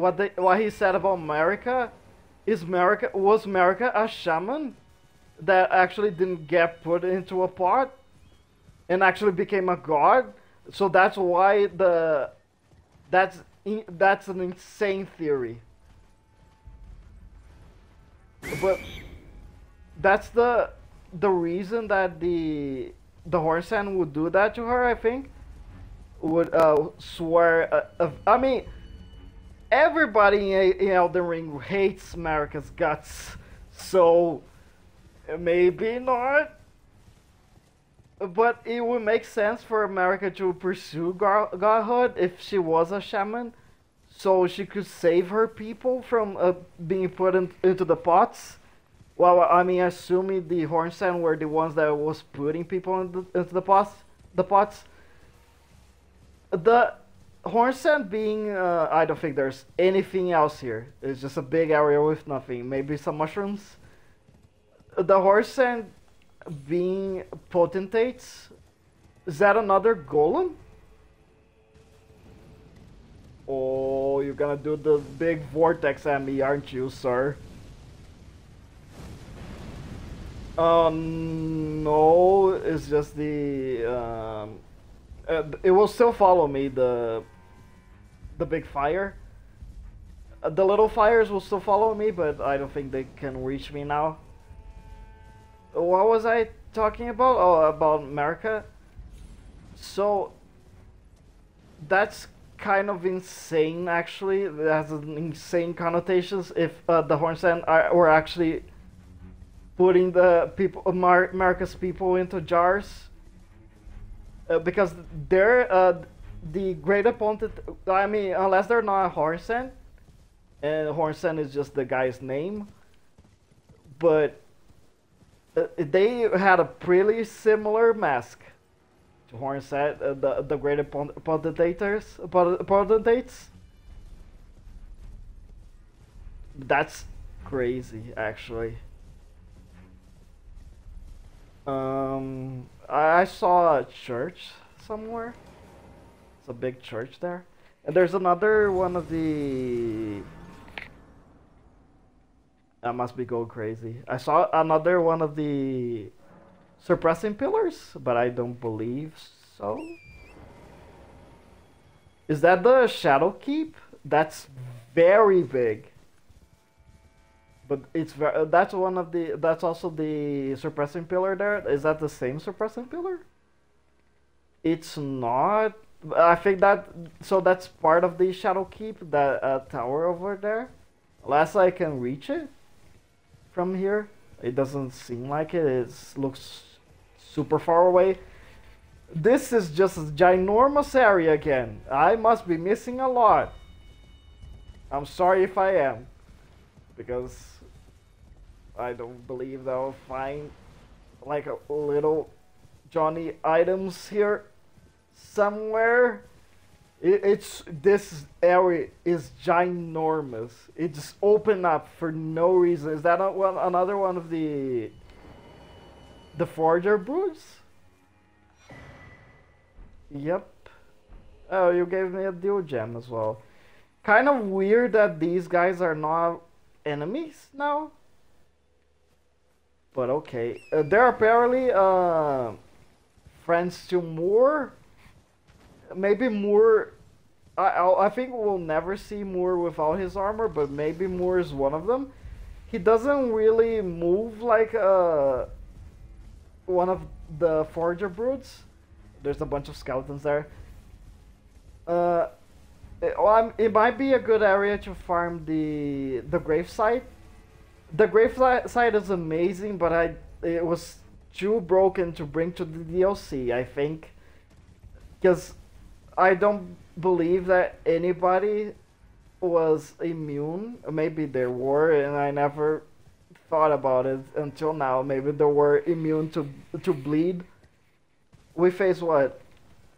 what they what he said about Marika is Marika was Marika a shaman that actually didn't get put into a pot and actually became a god. So that's why the that's that's an insane theory. But that's the the reason that the the Horseman would do that to her. I think would uh, swear. Uh, uh, I mean, everybody in, Elden Ring hates Marika's guts, so maybe not. But it would make sense for Marika to pursue godhood if she was a shaman, so she could save her people from uh, being put in, into the pots. Well, I mean, assuming the Hornsent were the ones that was putting people in the, into the pots, the pots. The Hornsent being, uh, I don't think there's anything else here. It's just a big area with nothing. Maybe some mushrooms. The Hornsent being potentates. Is that another golem? Oh, you're gonna do the big vortex at me, aren't you, sir? Um, no, it's just the um, uh, it will still follow me the the big fire. Uh, the little fires will still follow me, but I don't think they can reach me now. What was I talking about? Oh, about Marika. So that's kind of insane, actually. It has an insane connotations if uh, the Hornsent are were actually putting the people, Marika's people into jars. Uh, because they're uh, the great opponent. I mean, unless they're not a Hornsent, and Hornsent is just the guy's name. But uh, they had a pretty similar mask to Hornsent, uh, the the great opponent- potentators, pot- potentates. That's crazy, actually. Um, I saw a church somewhere. A big church there. And there's another one of the. I must be going crazy. I saw another one of the suppressing pillars, but I don't believe so. Is that the Shadow Keep? That's very big. But it's very, that's one of the that's also the suppressing pillar there. Is that the same suppressing pillar? It's not. I think that so that's part of the Shadow Keep, that uh, tower over there. Unless I can reach it from here, it doesn't seem like it. It looks super far away. This is just a ginormous area again. I must be missing a lot. I'm sorry if I am, because I don't believe that I'll find like a little Johnny items here somewhere. It, it's this area is ginormous. It just opened up for no reason. Is that a, one, another one of the the Forager brutes? Yep. Oh, you gave me a dual gem as well. Kind of weird that these guys are not enemies now. But okay. Uh, they're apparently uh, friends to Moore. Maybe Moore. I, I think we'll never see Moore without his armor, but maybe Moore is one of them. He doesn't really move like uh, one of the Forager brutes. There's a bunch of skeletons there. Uh, it, well, it might be a good area to farm the the grave site. The grave li- site is amazing, but I it was too broken to bring to the DLC. I think because I don't believe that anybody was immune. Maybe there were, and I never thought about it until now. Maybe they were immune to to bleed. We face what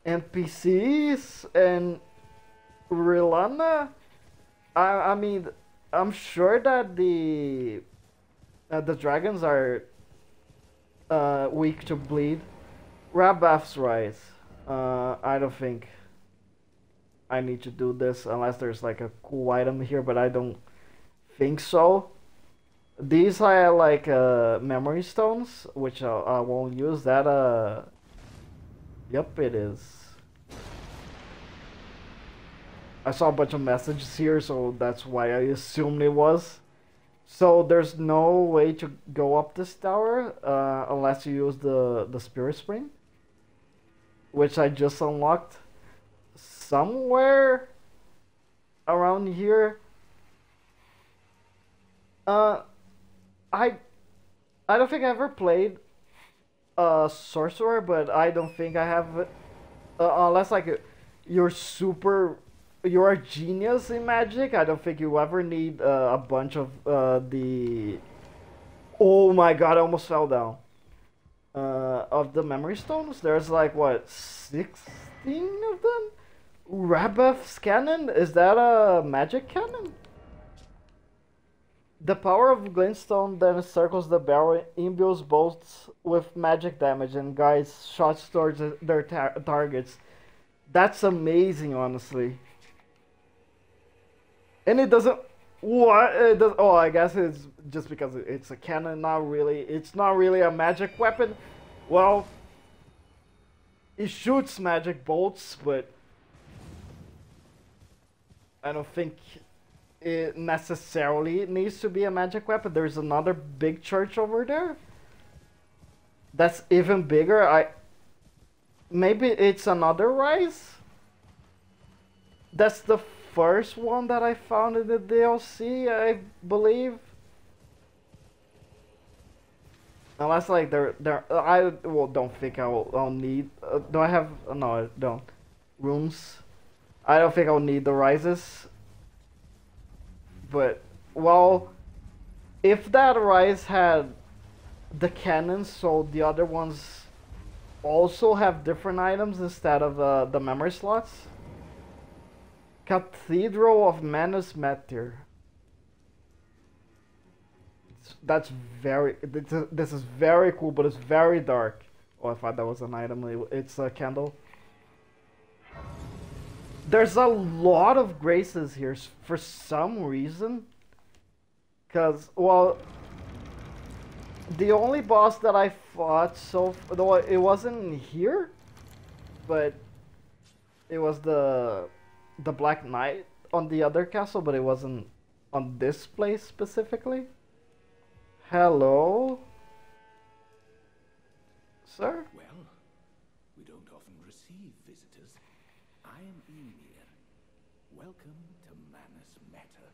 NPCs and Rellana. I I mean, I'm sure that the uh, the dragons are uh, weak to bleed. Rabbath's Rise. Uh, I don't think. I need to do this unless there's like a cool item here, but I don't think so. These are like uh, memory stones, which I, I won't use. That uh, yep, it is. I saw a bunch of messages here, so that's why I assumed it was. So there's no way to go up this tower uh, unless you use the the spirit spring, which I just unlocked somewhere around here. Uh, I I don't think I ever played a sorcerer, but I don't think I have uh, unless like you're super you're a genius in magic. I don't think you ever need uh, a bunch of uh, the. Oh my god! I almost fell down. Uh, of the memory stones, there's like what sixteen of them. Rabbath's cannon is that a magic cannon? The power of Glintstone then circles the barrel, imbues bolts with magic damage, and guides shots towards their tar targets. That's amazing, honestly and it doesn't. What? It does, oh, I guess it's just because it's a cannon. Not really. It's not really a magic weapon. Well, it shoots magic bolts, but I don't think it necessarily needs to be a magic weapon. There's another big church over there. That's even bigger. I maybe it's another rise. That's the first one that I found in the DLC, I believe. Unless like they're they're I well don't think I'll I'll need. Uh, do I have uh, no I don't rooms? I don't think I'll need the rises. But well, if that rise had the cannons, so the other ones also have different items instead of uh, the memory slots. Cathedral of Manus Metyr. That's very. This is very cool, but it's very dark. Oh, I thought that was an item. It's a candle. There's a lot of graces here for some reason. Because, well, the only boss that I fought so though it wasn't here, but it was the the Black Knight on the other castle, but it wasn't on this place specifically. Hello? Sir? Well, we don't often receive visitors. I am Ymir. Welcome to Manus Metyr.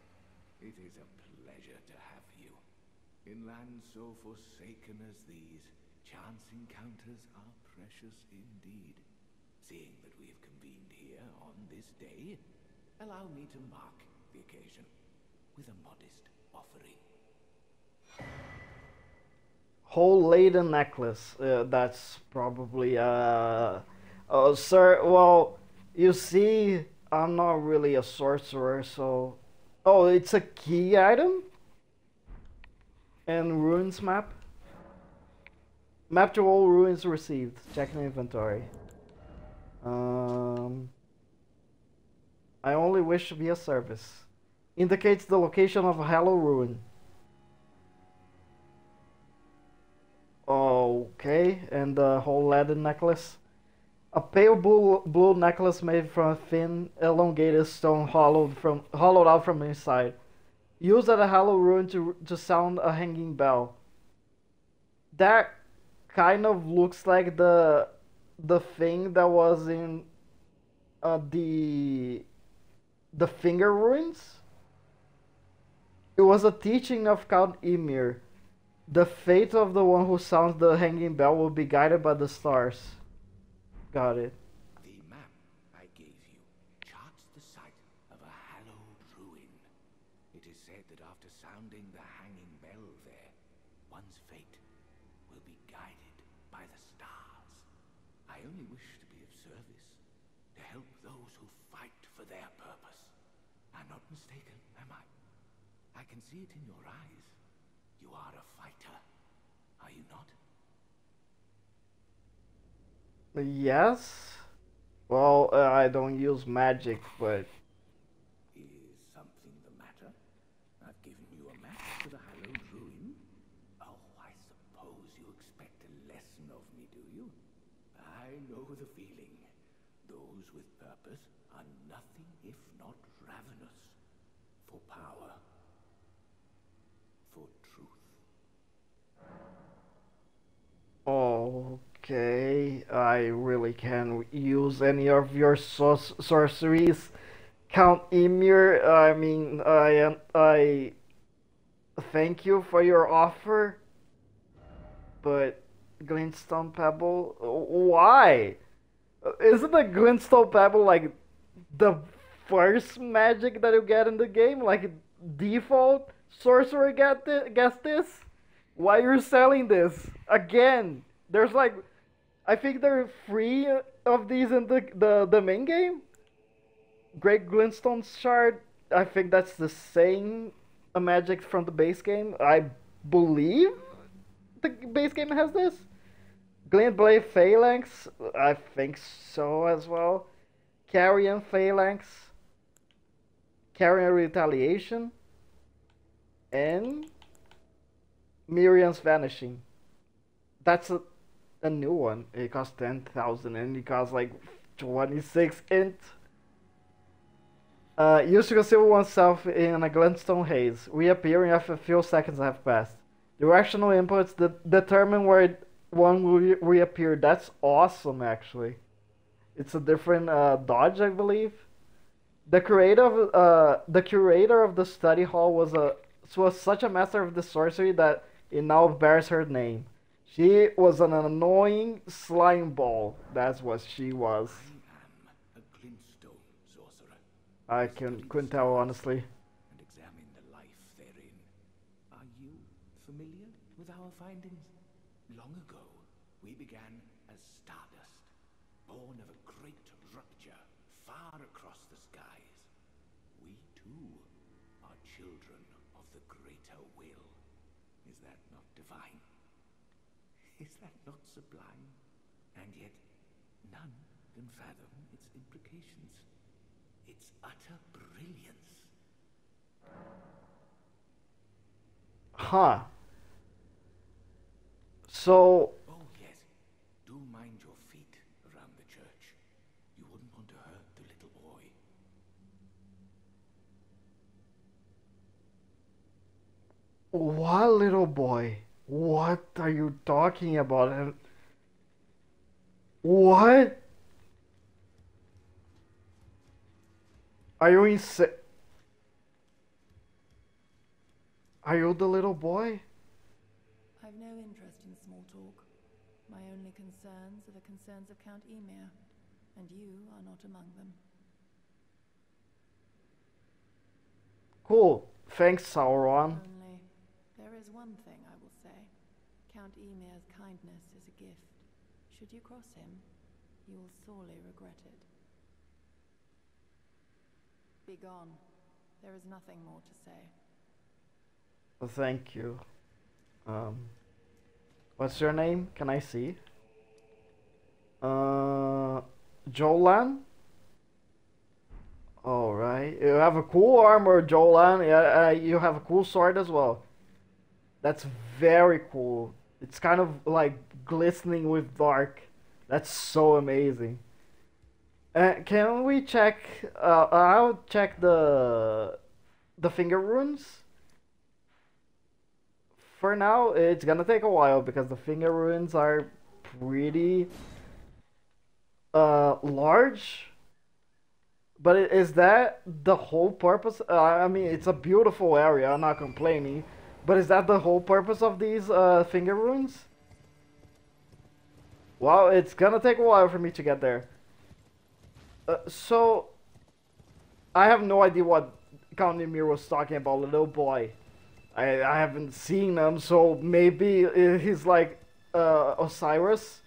It is a pleasure to have you. In lands so forsaken as these, chance encounters are precious indeed. Seeing that we have convened here on this day, allow me to mark the occasion with a modest offering. Hole-Laden necklace. Uh, that's probably uh oh sir well you see I'm not really a sorcerer so oh it's a key item and ruins map map to all ruins received check the inventory um, I only wish to be a service. Indicates the location of a Hollow Ruin. Okay, and the Hole-Laden necklace. A pale blue, blue necklace made from a thin, elongated stone hollowed from hollowed out from inside. Used at a hollow ruin to to sound a hanging bell. That kind of looks like the the thing that was in uh, the the finger ruins. It was a teaching of Count Ymir. The fate of the one who sounds the hanging bell will be guided by the stars. Got it. The map I gave you charts the site of a hallowed ruin. It is said that after sounding the hanging bell there, one's fate will be guided by the stars. I only wish to be of service, to help those who fight for their purpose. I'm not mistaken, am I? I can see it in your eyes. You are a fighter, are you not? Yes. Well, uh, I don't use magic, but Is something the matter? I've given you a map to the hallowed ruin. Oh, I suppose you expect a lesson of me, do you? I know the feeling. Those with purpose are nothing if not ravenous. For power. For truth. Okay, I really can't use any of your sor- sorceries, Count Ymir. I mean, I I thank you for your offer, but Glintstone Pebble, why? Isn't the Glintstone Pebble like the first magic that you get in the game? Like default sorcerer get thi- gets this? Why you're selling this again? There's like, I think there are three of these in the the, the main game. Great Glintstone Shard. I think that's the same uh, magic from the base game. I believe the base game has this. Glintblade Phalanx. I think so as well. Carian Phalanx. Carian Retaliation. And Miriam's Vanishing. That's a, a new one. It costs 10,000 and it costs like 26 int. Uh, used to conceal oneself in a glintstone haze, reappearing after a few seconds have passed. Directional inputs de- determine where one will re- reappear. That's awesome, actually. It's a different uh, dodge, I believe. The creator of uh, the curator of the study hall was a was such a master of the sorcery that it now bears her name. She was an annoying slime ball. That's what she was. I am a glintstone sorcerer. I can couldn't tell honestly. and examine the life therein. Are you familiar with our findings? Long ago, we began as stardust, born of a sublime? And yet, none can fathom its implications. Its utter brilliance. Huh. So Oh, yes. Do mind your feet around the church. You wouldn't want to hurt the little boy. what little boy? What are you talking about? What? Are you insane? Are you the little boy? I've no interest in small talk. My only concerns are the concerns of Count Ymir, and you are not among them. Cool. Thanks, Sauron. Only, there is one thing I will say. Count Ymir's kindness is a gift. Should you cross him, you will sorely regret it. Be gone. There is nothing more to say. Thank you. Um, what's your name? Can I see? Uh, Jolan. All right. You have a cool armor, Jolan. Uh, you have a cool sword as well. That's very cool. It's kind of like glistening with dark. That's so amazing. Uh, can we check? Uh, I'll check the the finger ruins. For now, it's gonna take a while because the finger ruins are pretty uh large. But is that the whole purpose? Uh, I mean, it's a beautiful area. I'm not complaining. But is that the whole purpose of these uh, finger ruins? Well, it's gonna take a while for me to get there. Uh, so, I have no idea what Count Ymir was talking about, little boy. I, I haven't seen him, so maybe he's like uh, Oceiros.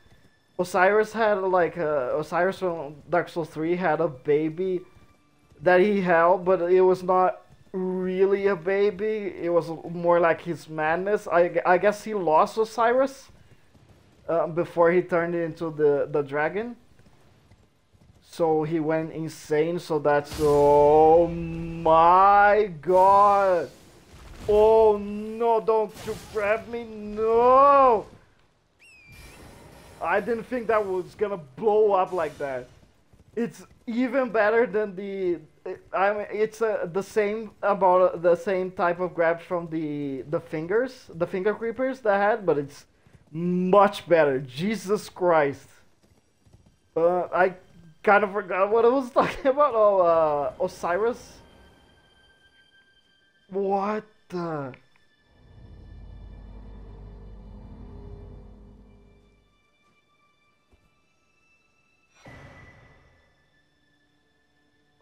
Oceiros had like uh, Oceiros from Dark Souls 3 had a baby that he held, but it was not really a baby. It was more like his madness. I, I guess he lost Osiris uh, before he turned into the, the dragon. so he went insane. So that's oh my god! Oh no! Don't you grab me! No! I didn't think that was gonna blow up like that. It's even better than the. I mean, it's uh, the same about uh, the same type of grabs from the the fingers, the finger creepers that I had, but it's much better. Jesus Christ! Uh, I kind of forgot what I was talking about. Oh, uh, Oceiros. What the?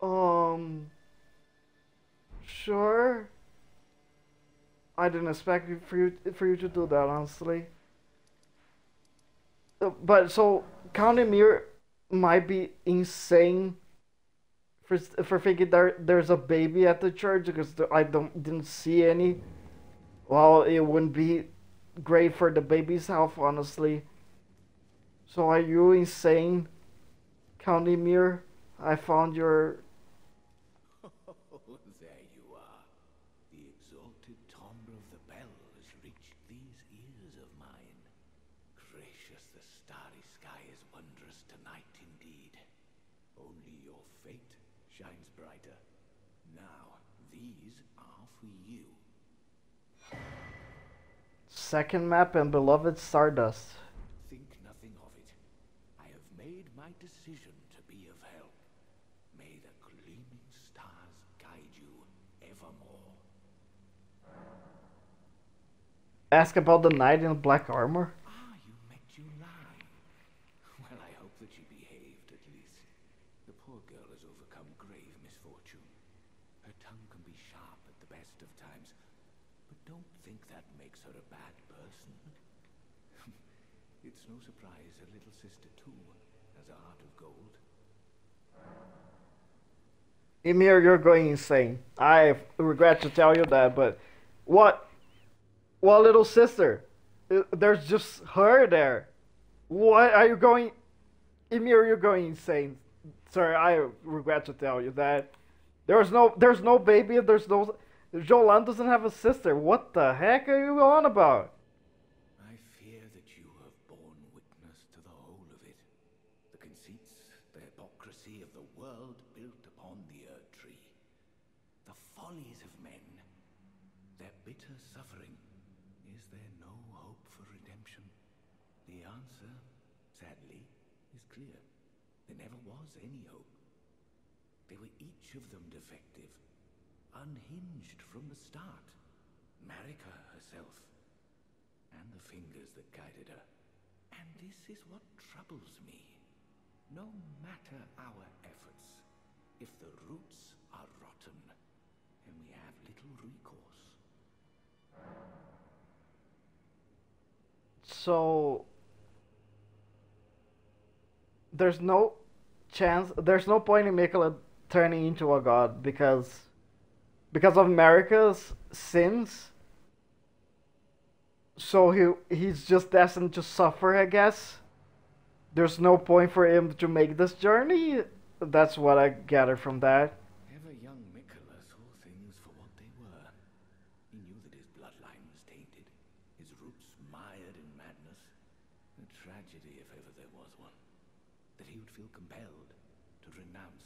Um. Sure. I didn't expect for you for you to do that, honestly. But so Count might be insane for for thinking there there's a baby at the church because I don't didn't see any. Well, it wouldn't be great for the baby's health, honestly. So are you insane, Count? I found your Oh, there you are. The exalted timbre of the bell has reached these ears of mine. Gracious, the starry sky is wondrous tonight indeed. Only your fate shines brighter. Now, these are for you. Second map and beloved Stardust. Think nothing of it. I have made my decision to be of help. May the gleaming stars guide you evermore. Ask about the knight in black armor. Ah, you met Jolan. Well, I hope that she behaved at least. The poor girl has overcome grave misfortune. Her tongue can be sharp at the best of times, but don't think that makes her a bad person. it's no surprise her little sister, too, has a heart of gold. Ymir, you're going insane. I regret to tell you that, but what? What little sister? Uh, There's just her there. What are you going? Ymir, you're going insane. Sorry, I regret to tell you that. There's no, there's no baby. There's no. Jolan doesn't have a sister. What the heck are you on about? I fear that you have borne witness to the whole of it. The conceits, the hypocrisy of the world built upon the Erdtree. The follies of men. Their bitter suffering. Is there no hope for redemption? The answer, sadly, is clear. There never was any hope. They were each of them defective, unhinged from the start. Marika herself, and the fingers that guided her. And this is what troubles me. No matter our efforts, if the roots are rotten, then we have little recourse. So there's no chance. There's no point in Miquella turning into a god because because of Marika's sins. So he he's just destined to suffer, I guess. There's no point for him to make this journey. That's what I gather from that. Ever young Miquella saw things for what they were. He knew that his bloodline was tainted, his roots mired in madness. A tragedy, if ever there was one. That he would feel compelled to renounce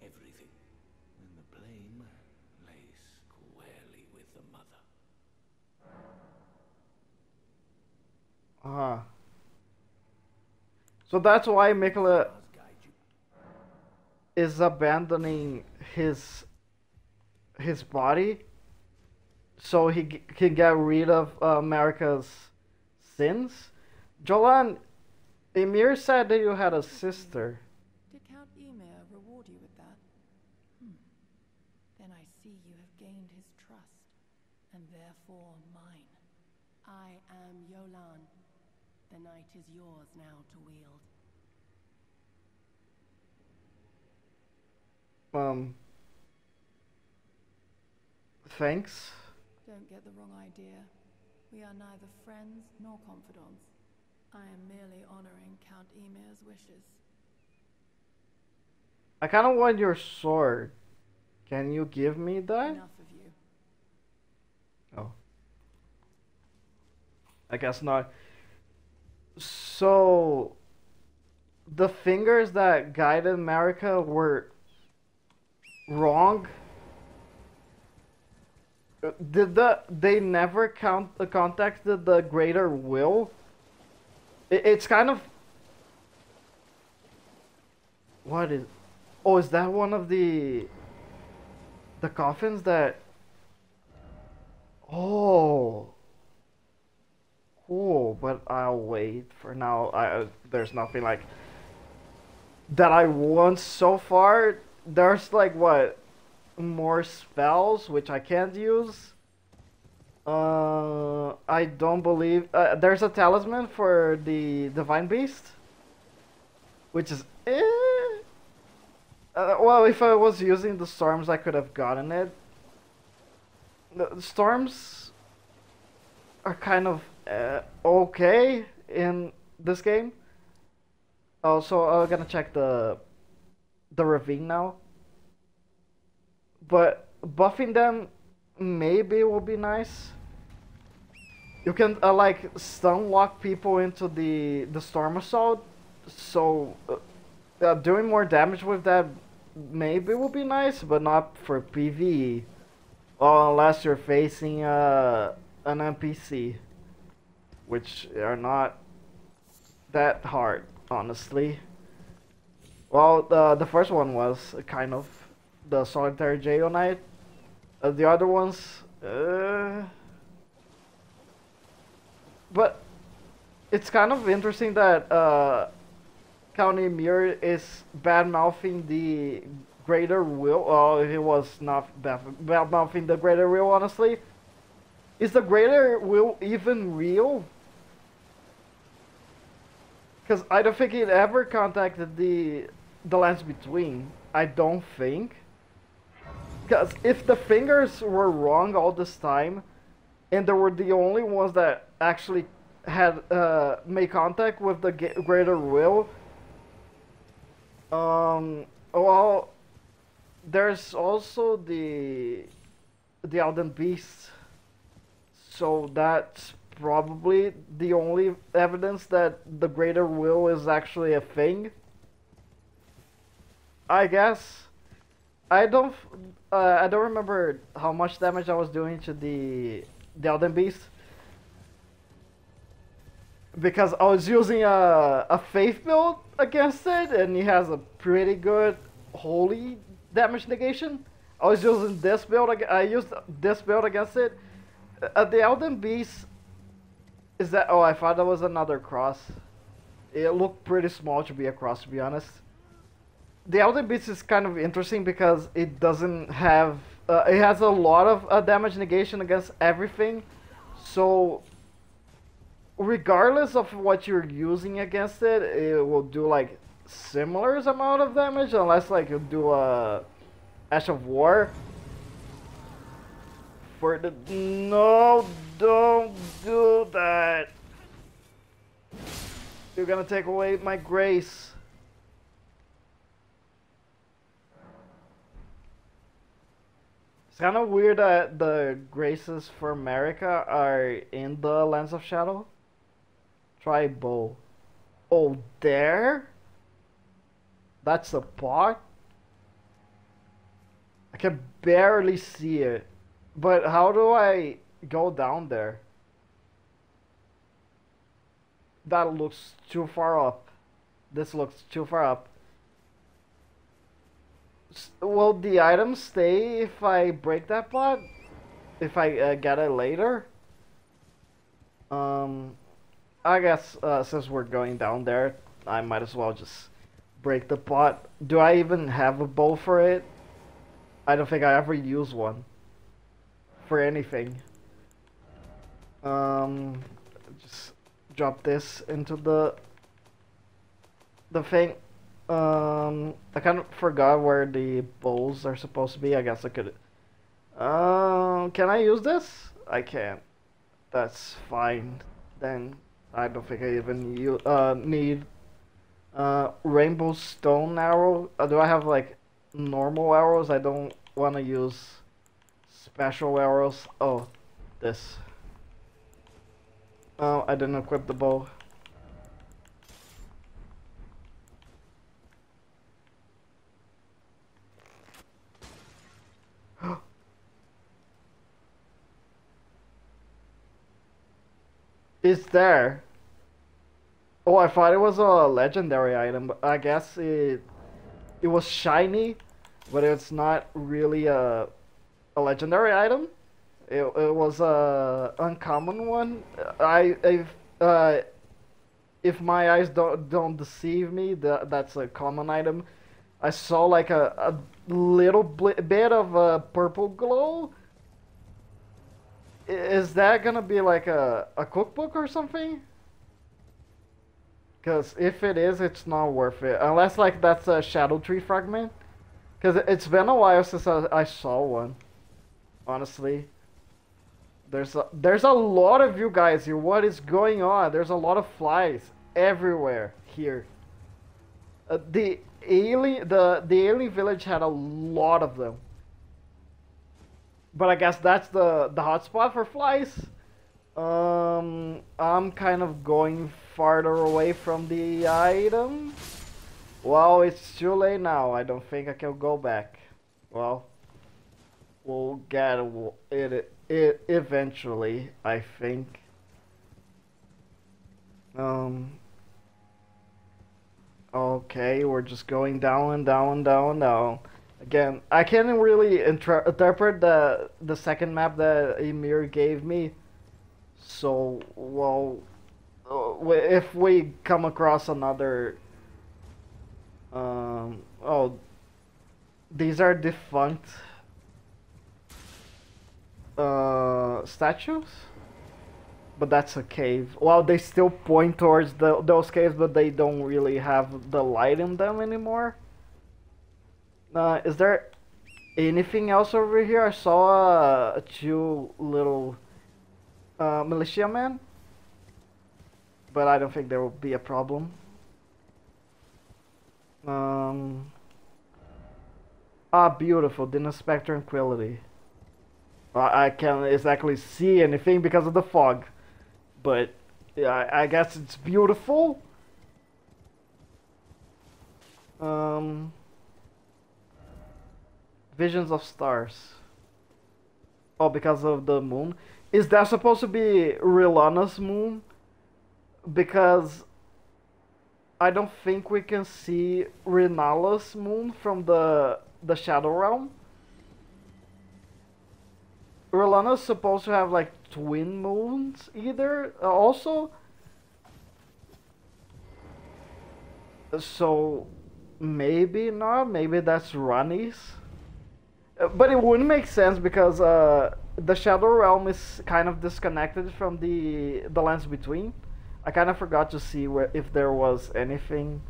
everything when the blame lay squarely with the mother. Uh-huh. So that's why Miquella is abandoning his his body so he can get rid of uh, Marika's sins. Jolan, Ymir said that you had a sister. Did Count Ymir reward you with that? Hmm. Then I see you have gained his trust, and therefore mine. I am Jolan. The is yours now to wield. Um. Thanks. Don't get the wrong idea. We are neither friends nor confidants. I am merely honoring Count Ymir's wishes. I kind of want your sword. Can you give me that? Enough of you. Oh. I guess not. So, the fingers that guided Marika were wrong. Did the they never count uh, contacted the greater will? It, it's kind of what is? Oh, is that one of the the coffins that? Oh. Cool, but I'll wait for now. I there's nothing like that I want so far. There's like what more spells which I can't use. Uh, I don't believe uh, there's a talisman for the divine beast, which is eh. Uh, well, if I was using the storms, I could have gotten it. The the storms are kind of uh, okay in this game. Also, I'm gonna check the the ravine now. But buffing them maybe will be nice. You can uh, like stun lock people into the the storm assault, so uh, uh, doing more damage with that maybe will be nice, but not for PvE. Unless you're facing uh, an NPC, which are not that hard, honestly. Well, the the first one was kind of the solitary jail knight. Uh, the other ones, uh, but it's kind of interesting that uh, Count Ymir is bad mouthing the Greater Will. Well, he was not bad mouthing the Greater Will, honestly. Is the Greater Will even real? Because I don't think it ever contacted the the lands between. I don't think. Because if the fingers were wrong all this time, and they were the only ones that actually had uh, made contact with the greater will, um, well, there's also the the Elden Beast. So that's probably the only evidence that the greater will is actually a thing. I guess. I don't. Uh, I don't remember how much damage I was doing to the the Elden Beast because I was using a a faith build against it, and he has a pretty good holy damage negation. I was using this build. I used this build against it. Uh, the Elden Beast is that? Oh, I thought that was another cross. It looked pretty small to be a cross, to be honest the Elden Beast is kind of interesting because it doesn't have. Uh, it has a lot of uh, damage negation against everything, so regardless of what you're using against it, it will do like similar amount of damage unless like you do a Ash of War. For the no, don't do that. You're gonna take away my grace. It's kind of weird that the graces for Marika are in the Lands of Shadow. Try bow. Oh, there? That's the pot? I can barely see it. But how do I go down there? That looks too far up. This looks too far up. S- Will the item stay if I break that pot? If I uh, get it later? Um, I guess uh, since we're going down there, I might as well just break the pot. Do I even have a bow for it? I don't think I ever use one for anything. Um, just drop this into the the thing. Um, I kind of forgot where the bowls are supposed to be. I guess I could. Um, can I use this? I can't. That's fine. Then I don't think I even uh need Uh, rainbow stone arrow. Uh, do I have like normal arrows? I don't want to use special arrows. Oh, this. Oh, I didn't equip the bow. It's there. Oh, I thought it was a legendary item, but I guess it it was shiny, but it's not really a a legendary item. It, it was a uncommon one. I if uh if my eyes don't don't deceive me, that that's a common item. I saw like a a little bit of a purple glow is that gonna be like a, a cookbook or something? Because if it is, it's not worth it. Unless like that's a Scadutree fragment. Because it's been a while since I, I saw one. Honestly. There's a, there's a lot of you guys here. What is going on? There's a lot of flies everywhere here. Uh, the alien the the alien village had a lot of them. But I guess that's the the hotspot for flies. Um, I'm kind of going farther away from the item. Well, it's too late now. I don't think I can go back. Well, we'll get it, it eventually, I think. Um. Okay, we're just going down and down and down and down. Again, I can't really interpret the the second map that Ymir gave me. So, well, uh, if we come across another, um, oh, these are defunct uh, statues, but that's a cave. Well, they still point towards the, those caves, but they don't really have the light in them anymore. Uh, is there anything else over here? I saw uh, two little uh, militiamen, but I don't think there will be a problem. Um, ah, beautiful, Dina Spec Tranquility. I, I can't exactly see anything because of the fog, but yeah, I guess it's beautiful. Um, Visions of stars. Oh, because of the moon. Is that supposed to be Rellana's moon? Because I don't think we can see Rennala's moon from the the Shadow Realm. Rellana's supposed to have like twin moons either uh, also. So maybe not, maybe that's Ranni's. But it wouldn't make sense because uh, the Shadow Realm is kind of disconnected from the the lands between. I kind of forgot to see where if there was anything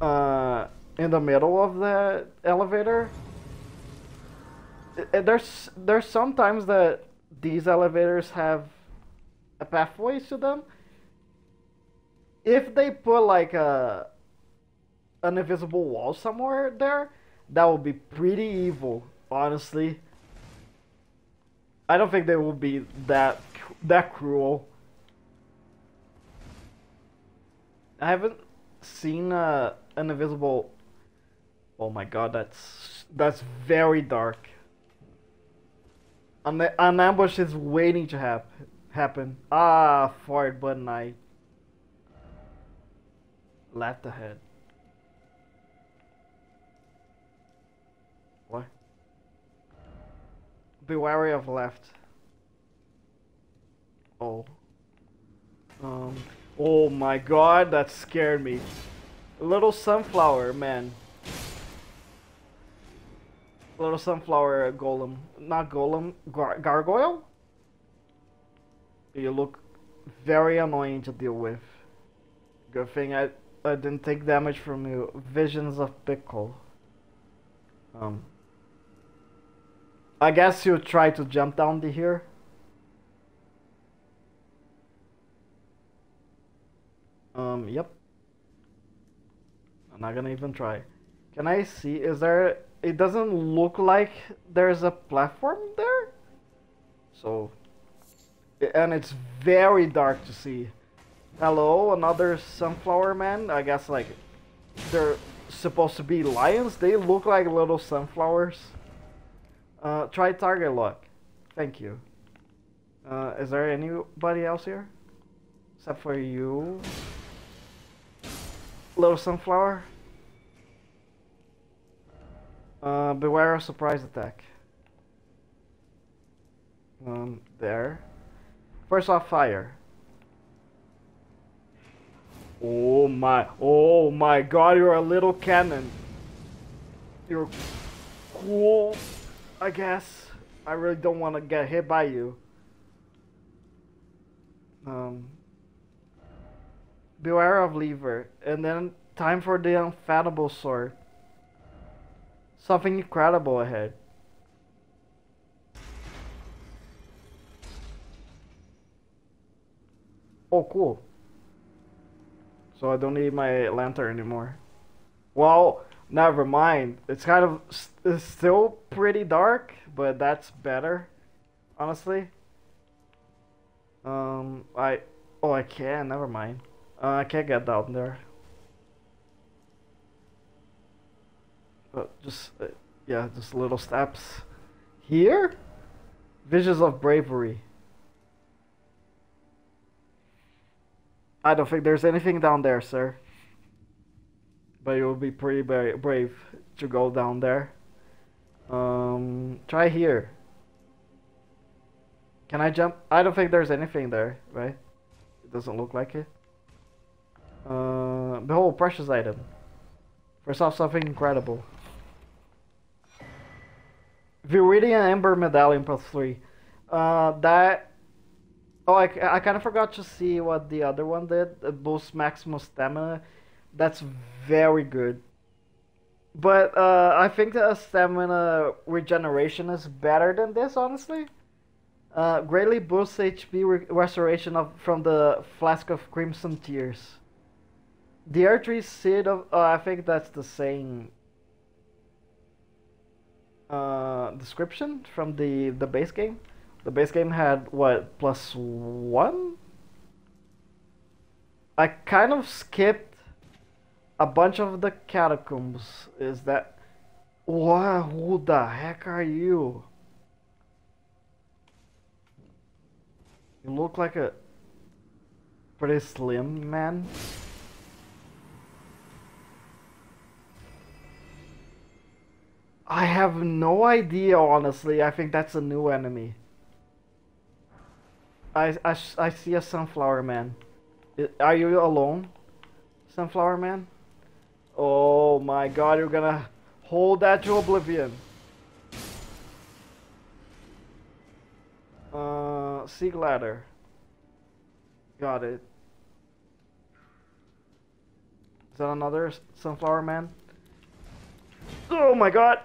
uh, in the middle of the elevator. There's there's sometimes that these elevators have a pathways to them. If they put like a an invisible wall somewhere there, that would be pretty evil, honestly. I don't think they will be that that cruel. I haven't seen uh, an invisible. Oh my god, that's that's very dark. An, an ambush is waiting to hap happen. Ah, forward button I left ahead. Be wary of left. Oh. Um. Oh my god, that scared me. Little sunflower, man. Little sunflower golem. Not golem, gar gargoyle? You look very annoying to deal with. Good thing I, I didn't take damage from you. Visions of Pickle. Um. I guess you try to jump down the here. Um, yep. I'm not gonna even try. Can I see? Is there? It doesn't look like there's a platform there. So, and it's very dark to see. Hello, another sunflower man. I guess like they're supposed to be lions. They look like little sunflowers. Uh, try target lock. Thank you. Uh, is there anybody else here? Except for you. Little sunflower. Uh, beware of surprise attack. Um, there. First off, fire. Oh my, oh my god, you're a little cannon. You're cool, I guess. I really don't want to get hit by you. Um, beware of lever. And then time for the unfathomable sword. Something incredible ahead. Oh, cool. So I don't need my lantern anymore. Well, never mind. It's kind of it's still pretty dark, but that's better, honestly. Um, I oh I can. Never mind. Uh, I can't get down there. But just uh, yeah, just little steps. Here, visions of bravery. I don't think there's anything down there, sir. But you will be pretty bra brave to go down there. Um, try here. Can I jump? I don't think there's anything there, right? It doesn't look like it. Uh, behold, precious item. First off, something incredible. Viridian Amber Medallion plus 3. Uh, that Oh, I, I kind of forgot to see what the other one did. It boosts maximum stamina. That's very good. But uh, I think the stamina regeneration is better than this, honestly. Uh, greatly boosts HP re restoration of from the Flask of Crimson Tears. The Erdtree Seed of... Uh, I think that's the same uh, description from the, the base game. The base game had what plus one? I kind of skipped a bunch of the catacombs. Is that what? Who the heck are you? You look like a pretty slim man. I have no idea, honestly. I think that's a new enemy. I, I, I see a sunflower man. Are you alone, sunflower man? Oh my god, you're gonna hold that to oblivion. Uh, sea ladder. Got it. Is that another sunflower man? Oh my god!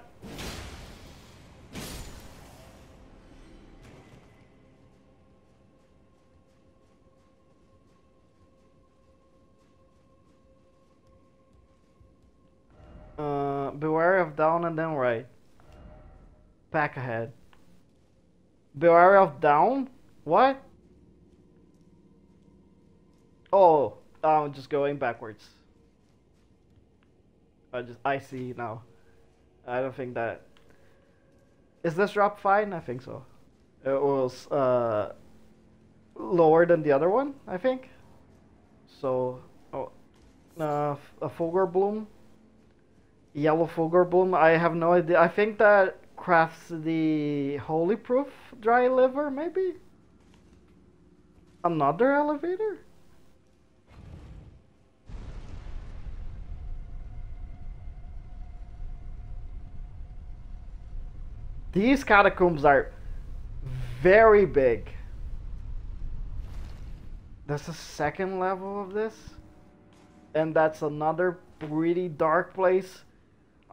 Down and then right. Back ahead. Beware of down? What? Oh, I'm just going backwards. I just I see now. I don't think that. Is this drop fine? I think so. It was uh, lower than the other one, I think. So, oh, uh, a Fulgurbloom Yellow Fulgurbloom, I have no idea. I think that crafts the Holy Proof Dry Liver, maybe? Another elevator? These catacombs are very big. That's the second level of this. And that's another pretty dark place.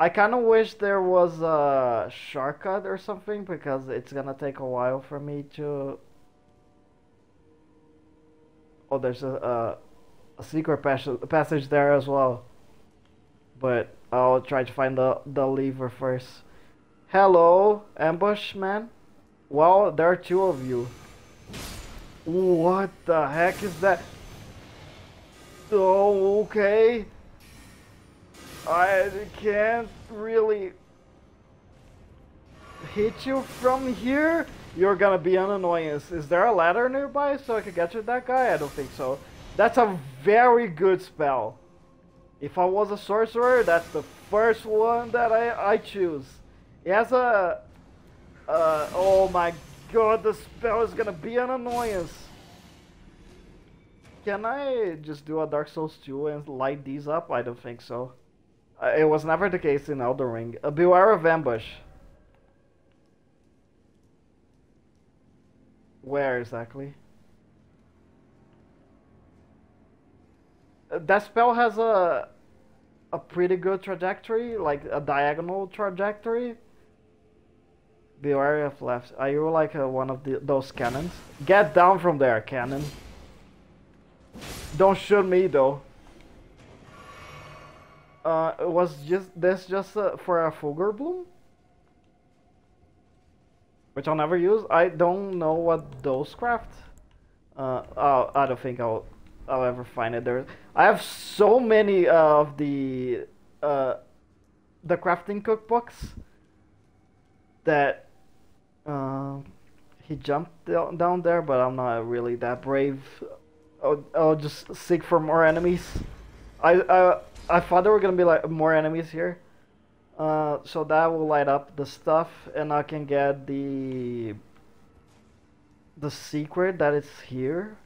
I kind of wish there was a shortcut or something because it's gonna take a while for me to. Oh, there's a a, a secret passage passage there as well. But I'll try to find the the lever first. Hello, ambush man. Well, there are two of you. What the heck is that? Oh, okay. I can't really hit you from here. You're gonna be an annoyance. Is there a ladder nearby so I can get to that guy? I don't think so. That's a very good spell. If I was a sorcerer, that's the first one that I, I choose. It has a... Uh, oh my god, the spell is gonna be an annoyance. Can I just do a Dark Souls 2 and light these up? I don't think so. Uh, it was never the case in Elden Ring. Uh, beware of ambush. Where exactly? Uh, that spell has a a pretty good trajectory, like a diagonal trajectory. Beware of left. Are you like uh, one of the, those cannons? Get down from there, cannon. Don't shoot me though. Uh, was just this just uh, for a Fulgurbloom, which I'll never use. I don't know what those craft. Uh, oh, I don't think I'll I'll ever find it. There, I have so many of the uh, the crafting cookbooks that uh, he jumped down there, but I'm not really that brave. I'll, I'll just seek for more enemies. I I I thought there were gonna be like more enemies here. Uh, so that will light up the stuff, and I can get the the secret that is here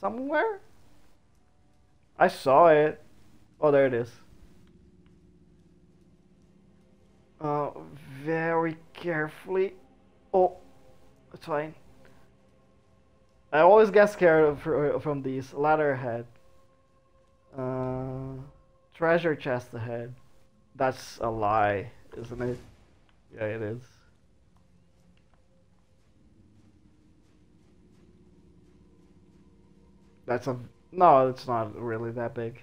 somewhere. I saw it. Oh, there it is. Uh, very carefully. Oh, it's fine. I always get scared from these. Ladder ahead. Uh, treasure chest ahead. That's a lie, isn't it? Yeah, it is. That's a no, it's not really that big.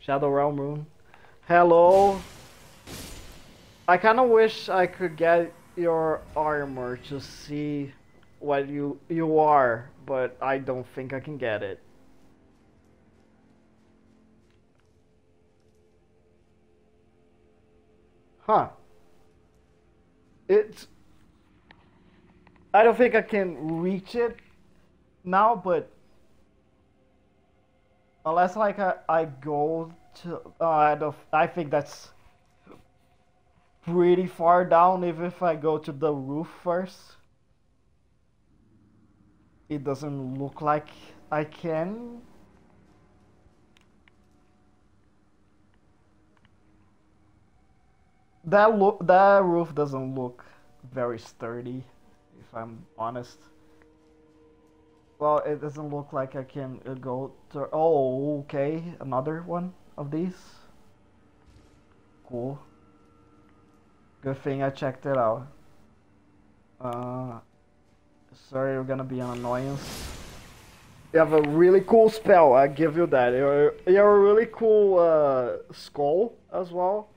Shadow Realm Rune. Hello. I kind of wish I could get your armor to see what you you are, but I don't think I can get it. Huh. It's I don't think I can reach it now, but unless like I, I go to uh, I don't I think that's pretty far down even if I go to the roof first. It doesn't look like I can. That look that roof doesn't look very sturdy, if I'm honest. Well, it doesn't look like I can uh, go to... Oh, okay. Another one of these. Cool. Good thing I checked it out. Uh, sorry, you're gonna be an annoyance. You have a really cool spell, I give you that. You're, you're a really cool uh, skull as well.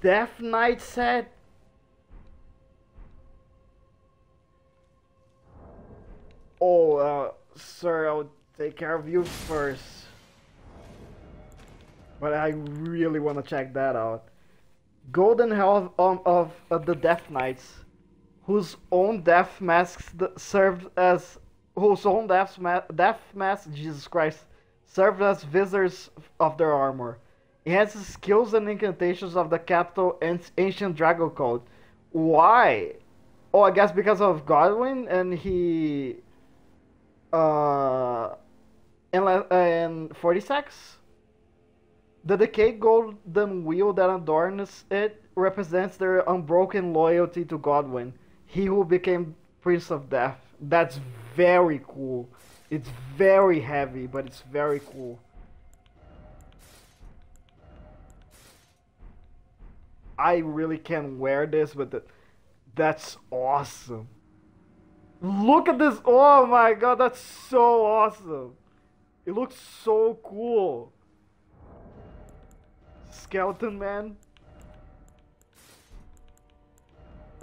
Death Knight set Oh, uh, sir, I'll take care of you first. But I really want to check that out. Golden Health of, of, of the Death Knights, whose own death masks served as whose own death, ma death mask, Jesus Christ, served as visors of their armor. Enhances skills and incantations of the capital and ancient dragon code. Why? Oh, I guess because of Godwyn and he uh, and, and Fortissax. The decayed golden wheel that adorns it represents their unbroken loyalty to Godwyn, he who became Prince of Death. That's very cool. It's very heavy, but it's very cool. I really can't wear this, but the, that's awesome. Look at this! Oh my god, that's so awesome! It looks so cool. Skeleton Man.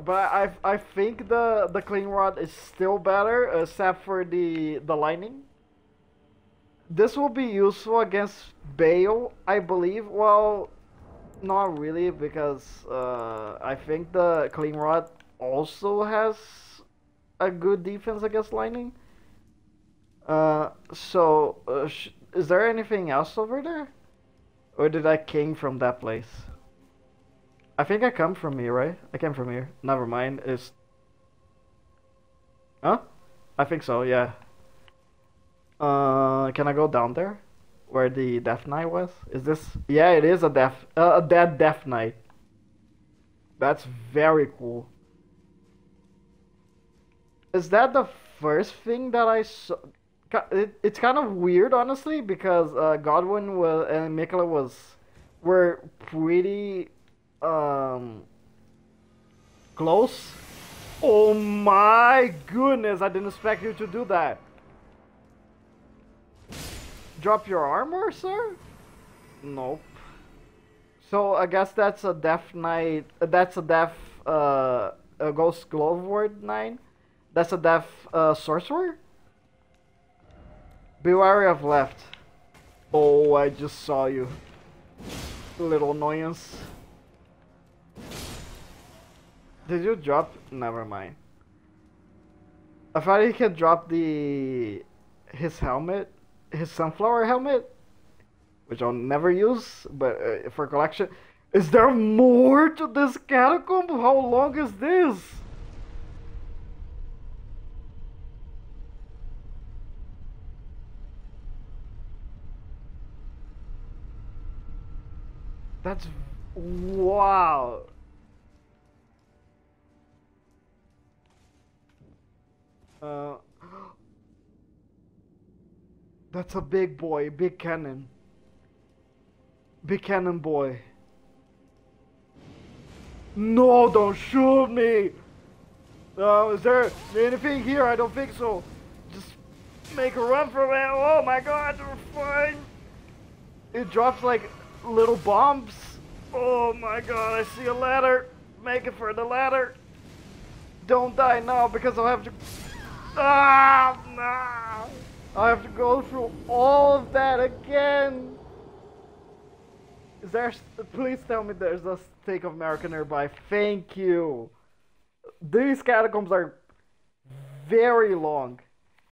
But I I think the the Cleanrot is still better, except for the the lightning. This will be useful against Bayle, I believe. Well, not really, because uh, I think the Cleanrot also has a good defense against lightning. Uh, so uh, is there anything else over there, or did I came from that place? I think I come from here, right? I came from here. Never mind. Is Huh? I think so, yeah. Uh, can I go down there? Where the Death Knight was? Is this... Yeah, it is a Death... Uh, a dead Death Knight. That's very cool. Is that the first thing that I saw? It, it's kind of weird, honestly, because uh, Godwyn was, and Miquella was were pretty um, close. Oh my goodness, I didn't expect you to do that. Drop your armor, sir? Nope. So I guess that's a Death Knight, uh, that's a Death, uh, a Ghost Glove Ward 9? That's a Death, uh, Sorcerer? Be wary of left. Oh, I just saw you. Little annoyance. Did you drop? Never mind. I thought he could drop the his helmet, his sunflower helmet, which I'll never use, but uh, for collection. Is there more to this catacomb? How long is this? That's wow. Uh, that's a big boy, big cannon. Big cannon boy. No, don't shoot me! Uh, is there anything here? I don't think so. Just make a run for it. Oh my god, we're fine. It drops like little bombs. Oh my god, I see a ladder. Make it for the ladder. Don't die now because I'll have to Ah, no. I have to go through all of that again. Is there? Please tell me there's a stake of Marika nearby. Thank you. These catacombs are very long.